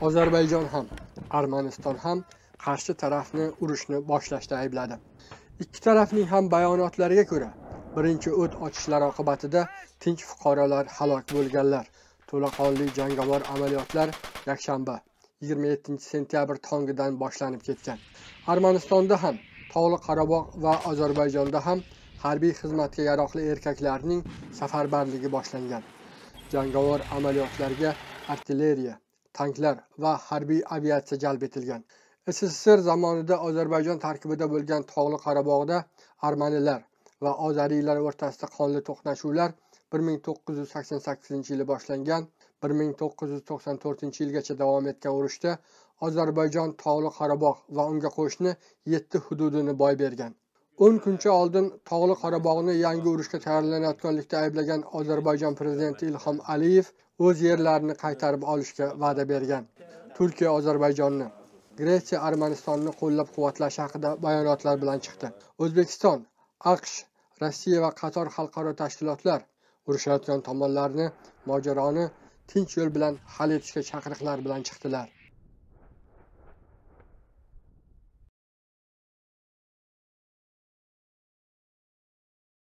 ozarbayjon ham armaniston ham qarshi tarafni urushni boshlashda aybladi. Ikki tarafning ham bayonotlariga ko'ra birinchi o't ochishlar oqibatida tinch fuqarolar halok bo'lganlar. To'laqonli jangovar amaliyotlar yakshanba 27 sentyabr tongidan boshlanib ketgan. Armanistonda ham tog'li qorabog' va ozarbayjonda ham harbiy xizmatga yaroqli erkaklarning safarbarligi boshlangan. Jangovar amaliyotlarga artilleriya tanklar va harbiy aviatsiya jalb etilgan. Sssr zamonida ozarbayjon tarkibida bo'lgan tog'li qorabog'da armanilar va ozariylar o'rtasida qonli to'qnashuvlar 1988 yili boshlangan 1994 yilgacha davom etgan urushda ozarbayjon tog'li qorabog' va unga qo'shni yetti hududini boy bergan. O'n kuncha oldin tog'li qorabog'ni yangi urushga tayyorlanayotganlikda ayblagan ozarbayjon prezidenti ilhom aliyev o'z yerlarini qaytarib olishga va'da bergan. Turkiya ozarbayjonni gretsiya armanistonni qo'llab quvvatlash haqida bayonotlar bilan chiqdi. O'zbekiston aqsh rossiya va qator xalqaro tashkilotlar urushayotgan tomonlarni mojaroni tinch yo'l bilan hal etishga chaqiriqlar bilan chiqdilar.